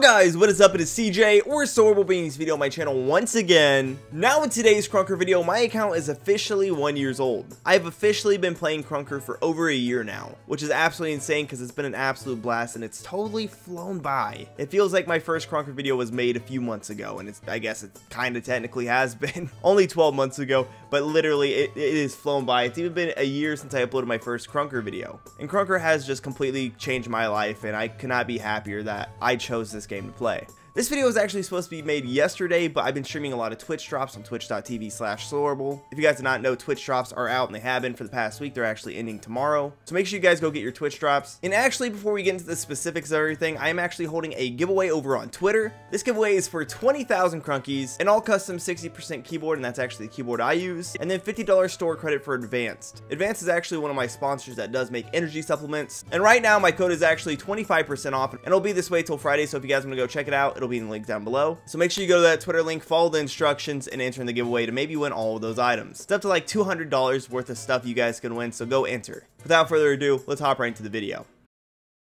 guys, what is up? It is CJ or Sorable being this video on my channel once again. Now in today's Krunker video, my account is officially one years old. I've officially been playing Krunker for over a year now, which is absolutely insane because it's been an absolute blast and it's totally flown by. It feels like my first Krunker video was made a few months ago and I guess it kind of technically has been only 12 months ago, but literally it, it is flown by. It's even been a year since I uploaded my first Krunker video. And Krunker has just completely changed my life and I cannot be happier that I chose this game to play. This video was actually supposed to be made yesterday, but I've been streaming a lot of Twitch drops on twitch.tv slash Sorable. If you guys did not know, Twitch drops are out and they have been for the past week. They're actually ending tomorrow. So make sure you guys go get your Twitch drops. And actually, before we get into the specifics of everything, I am actually holding a giveaway over on Twitter. This giveaway is for 20,000 Krunkies, an all custom 60% keyboard, and that's actually the keyboard I use, and then $50 store credit for Advanced. Advanced is actually one of my sponsors that does make energy supplements. And right now, my code is actually 25% off, and it'll be this way till Friday. So if you guys want to go check it out, it'll be in the link down below. So make sure you go to that Twitter link, follow the instructions, and enter in the giveaway to maybe win all of those items. It's up to like $200 worth of stuff you guys can win, so go enter. Without further ado, let's hop right into the video.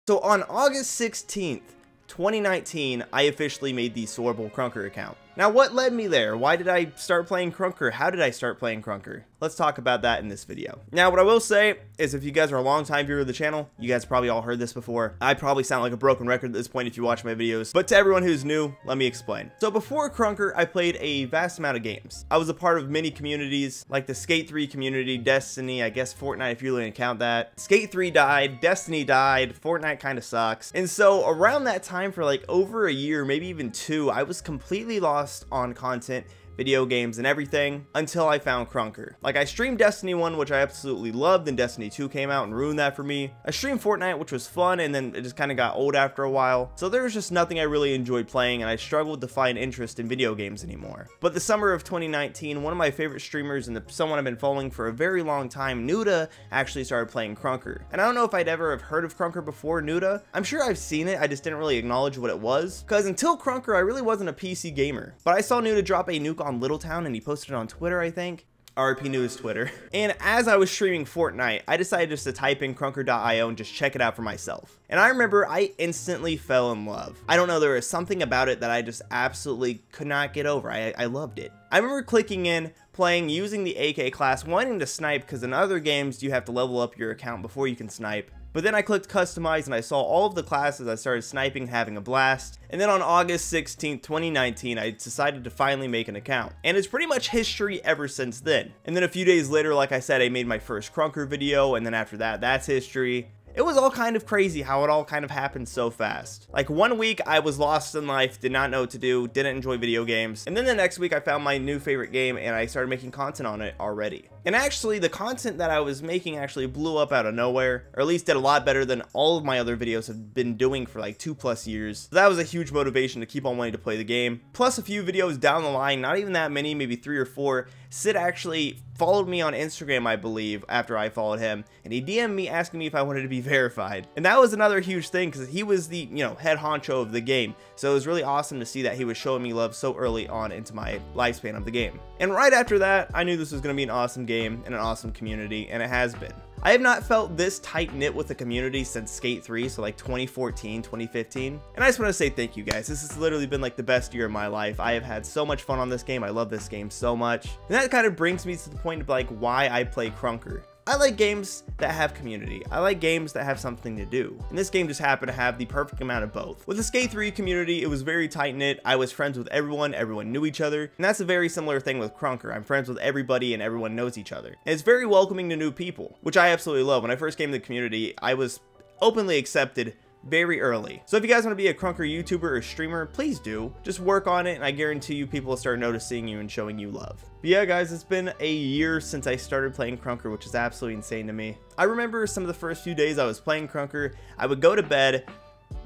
So on August 16th, 2019, I officially made the Sorable Krunker account. Now what led me there? Why did I start playing Krunker? How did I start playing Krunker? Let's talk about that in this video. Now what I will say is if you guys are a long time viewer of the channel, you guys probably all heard this before. I probably sound like a broken record at this point if you watch my videos, but to everyone who's new, let me explain. So before Krunker, I played a vast amount of games. I was a part of many communities, like the Skate 3 community, Destiny, I guess Fortnite if you really count that. Skate 3 died, Destiny died, Fortnite kind of sucks. And so around that time for like over a year, maybe even two, I was completely lost lost on content video games, and everything until I found Krunker. Like I streamed Destiny 1, which I absolutely loved, and Destiny 2 came out and ruined that for me. I streamed Fortnite, which was fun, and then it just kind of got old after a while. So there was just nothing I really enjoyed playing, and I struggled to find interest in video games anymore. But the summer of 2019, one of my favorite streamers and the, someone I've been following for a very long time, Nuda, actually started playing Krunker. And I don't know if I'd ever have heard of Krunker before Nuda. I'm sure I've seen it, I just didn't really acknowledge what it was. Because until Krunker, I really wasn't a PC gamer. But I saw Nuda drop a nuke on Little Town and he posted it on Twitter, I think. RP News Twitter. And as I was streaming Fortnite, I decided just to type in krunker.io and just check it out for myself. And I remember I instantly fell in love. I don't know, there was something about it that I just absolutely could not get over. I, I loved it. I remember clicking in, playing using the AK class, wanting to snipe because in other games you have to level up your account before you can snipe. But then I clicked customize and I saw all of the classes. I started sniping, having a blast. And then on August 16, 2019, I decided to finally make an account. And it's pretty much history ever since then. And then a few days later, like I said, I made my first Krunker video. And then after that, that's history. It was all kind of crazy how it all kind of happened so fast. Like one week I was lost in life, did not know what to do, didn't enjoy video games, and then the next week I found my new favorite game and I started making content on it already. And actually the content that I was making actually blew up out of nowhere, or at least did a lot better than all of my other videos have been doing for like two plus years. So that was a huge motivation to keep on wanting to play the game. Plus a few videos down the line, not even that many, maybe three or four, Sid actually followed me on Instagram, I believe, after I followed him, and he DM'd me asking me if I wanted to be verified. And that was another huge thing because he was the, you know, head honcho of the game. So it was really awesome to see that he was showing me love so early on into my lifespan of the game. And right after that, I knew this was going to be an awesome game and an awesome community, and it has been. I have not felt this tight-knit with the community since Skate 3, so like 2014, 2015. And I just want to say thank you guys. This has literally been like the best year of my life. I have had so much fun on this game. I love this game so much. And that kind of brings me to the point of like why I play Krunker. I like games that have community. I like games that have something to do. And this game just happened to have the perfect amount of both. With the Skate 3 community, it was very tight knit. I was friends with everyone, everyone knew each other. And that's a very similar thing with Krunker. I'm friends with everybody and everyone knows each other. And it's very welcoming to new people, which I absolutely love. When I first came to the community, I was openly accepted very early. So if you guys want to be a Krunker YouTuber or streamer, please do. Just work on it and I guarantee you people will start noticing you and showing you love. But yeah guys, it's been a year since I started playing Krunker, which is absolutely insane to me. I remember some of the first few days I was playing Krunker, I would go to bed,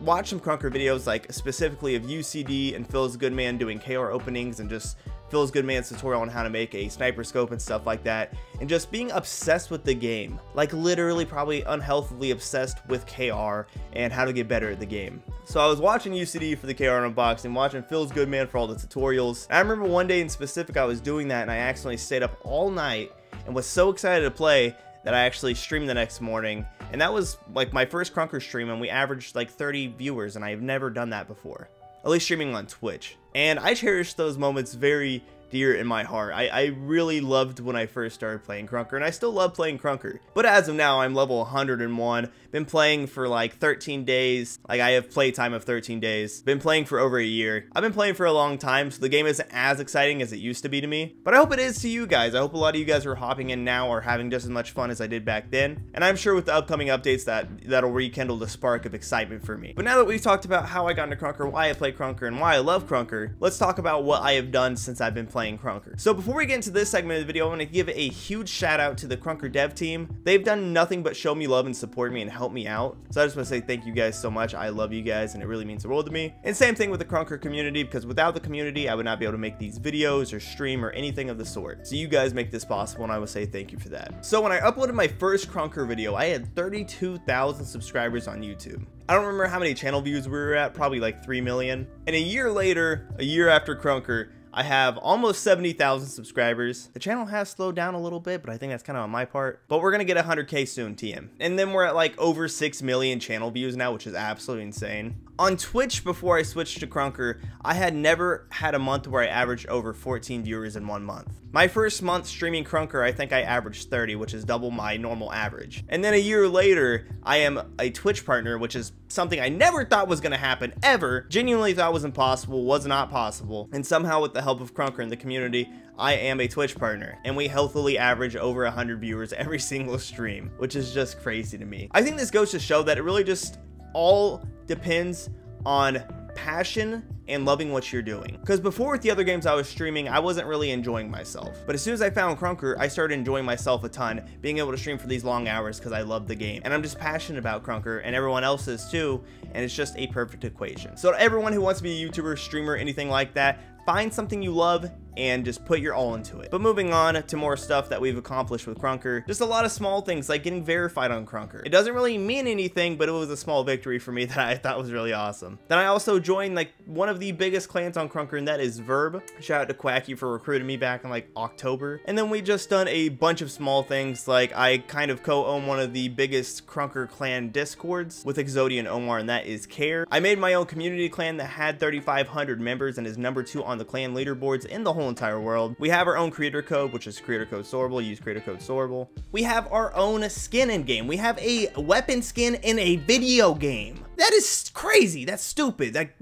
watch some Krunker videos like specifically of UCD and Phil's Goodman doing KR openings and just Phil's Goodman's tutorial on how to make a sniper scope and stuff like that, and just being obsessed with the game. Like literally probably unhealthily obsessed with KR and how to get better at the game. So I was watching UCD for the KR unboxing, watching Phil's Goodman for all the tutorials. I remember one day in specific I was doing that and I accidentally stayed up all night and was so excited to play that I actually streamed the next morning. And that was like my first Krunker stream and we averaged like 30 viewers and I have never done that before. at least streaming on Twitch. And I cherish those moments very dear in my heart. I, I really loved when I first started playing Krunker, and I still love playing Krunker. But as of now, I'm level 101. Been playing for like 13 days. Like, I have playtime of 13 days. Been playing for over a year. I've been playing for a long time, so the game isn't as exciting as it used to be to me. But I hope it is to you guys. I hope a lot of you guys are hopping in now or having just as much fun as I did back then. And I'm sure with the upcoming updates that that'll rekindle the spark of excitement for me. But now that we've talked about how I got into Krunker, why I play Krunker, and why I love Krunker, let's talk about what I have done since I've been playing Krunker. So before we get into this segment of the video, I want to give a huge shout out to the Krunker dev team. They've done nothing but show me love and support me and help me out. So I just want to say thank you guys so much. I love you guys and it really means the world to me. And same thing with the Krunker community because without the community, I would not be able to make these videos or stream or anything of the sort. So you guys make this possible and I will say thank you for that. So when I uploaded my first Krunker video, I had 32,000 subscribers on YouTube. I don't remember how many channel views we were at, probably like 3 million. And a year later, a year after Krunker, I have almost 70,000 subscribers. The channel has slowed down a little bit, but I think that's kind of on my part. But we're going to get 100k soon, TM. And then we're at like over 6 million channel views now, which is absolutely insane. On Twitch, before I switched to Krunker, I had never had a month where I averaged over 14 viewers in one month. My first month streaming Krunker, I think I averaged 30, which is double my normal average. And then a year later, I am a Twitch partner, which is something I never thought was to happen, ever. Genuinely thought was impossible, was not possible. And somehow with the help of Krunker and the community, I am a Twitch partner, and we healthily average over 100 viewers every single stream, which is just crazy to me. I think this goes to show that it really just all depends on passion and loving what you're doing. Because before with the other games I was streaming, I wasn't really enjoying myself. But as soon as I found Krunker, I started enjoying myself a ton, being able to stream for these long hours because I love the game. And I'm just passionate about Krunker, and everyone else is too, and it's just a perfect equation. So to everyone who wants to be a YouTuber, streamer, anything like that, find something you love and just put your all into it. But moving on to more stuff that we've accomplished with Krunker, just a lot of small things like getting verified on Krunker. It doesn't really mean anything, but it was a small victory for me that I thought was really awesome. Then I also joined like one of the biggest clans on Krunker, and that is Verb. Shout out to Quacky for recruiting me back in like October. And then we just done a bunch of small things, like I kind of co-own one of the biggest Krunker clan discords with Exodia and Omar, and that is Care. I made my own community clan that had 3,500 members and is number two on the clan leaderboards in the whole entire world. We have our own creator code, which is creator code Sorable. Use creator code Sorable. We have our own skin in game. We have a weapon skin in a video game. That is crazy. That's stupid. Like,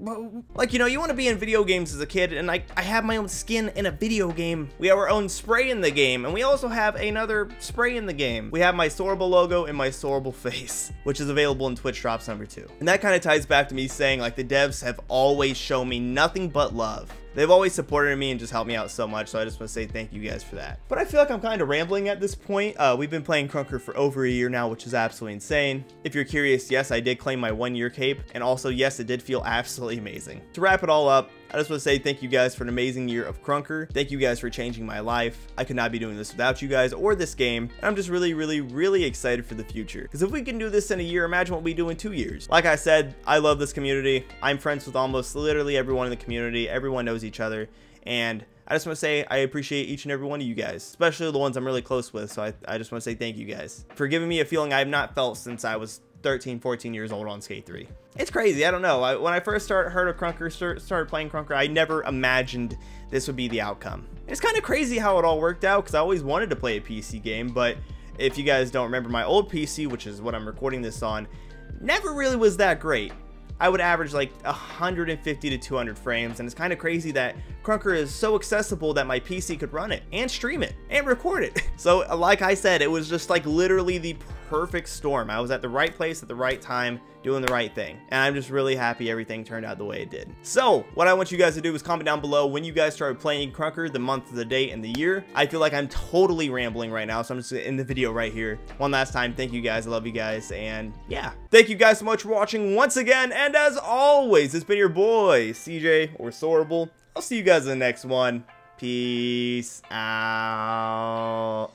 like you know, you want to be in video games as a kid, and like, I have my own skin in a video game. We have our own spray in the game, and we also have another spray in the game. We have my Sorable logo and my Sorable face, which is available in Twitch Drops number two. And that kind of ties back to me saying, like, the devs have always shown me nothing but love. They've always supported me and just helped me out so much, so I just want to say thank you guys for that. But I feel like I'm kind of rambling at this point. Uh, we've been playing Krunker for over a year now, which is absolutely insane. If you're curious, yes, I did claim my one year cape, and also, yes, it did feel absolutely amazing. To wrap it all up, I just want to say thank you guys for an amazing year of Krunker. Thank you guys for changing my life. I could not be doing this without you guys or this game. And I'm just really, really, really excited for the future. Because if we can do this in a year, imagine what we do in two years. Like I said, I love this community. I'm friends with almost literally everyone in the community. Everyone knows each other. And I just want to say I appreciate each and every one of you guys, especially the ones I'm really close with. So I, I just want to say thank you guys for giving me a feeling I have not felt since I was 13, 14 years old on Skate 3. It's crazy. I don't know. I, when I first start, heard of Krunker, start, started playing Krunker, I never imagined this would be the outcome. It's kind of crazy how it all worked out because I always wanted to play a PC game, but if you guys don't remember my old PC, which is what I'm recording this on, never really was that great. I would average like 150 to 200 frames, and it's kind of crazy that Krunker is so accessible that my PC could run it and stream it and record it. So like I said, it was just like literally the perfect storm. I was at the right place at the right time, doing the right thing. And I'm just really happy everything turned out the way it did. So, what I want you guys to do is comment down below when you guys started playing Krunker, the month, the date, and the year. I feel like I'm totally rambling right now, so I'm just in the video right here. One last time, thank you guys. I love you guys. And yeah, thank you guys so much for watching once again. And as always, it's been your boy, CJ or Sorable. I'll see you guys in the next one. Peace out.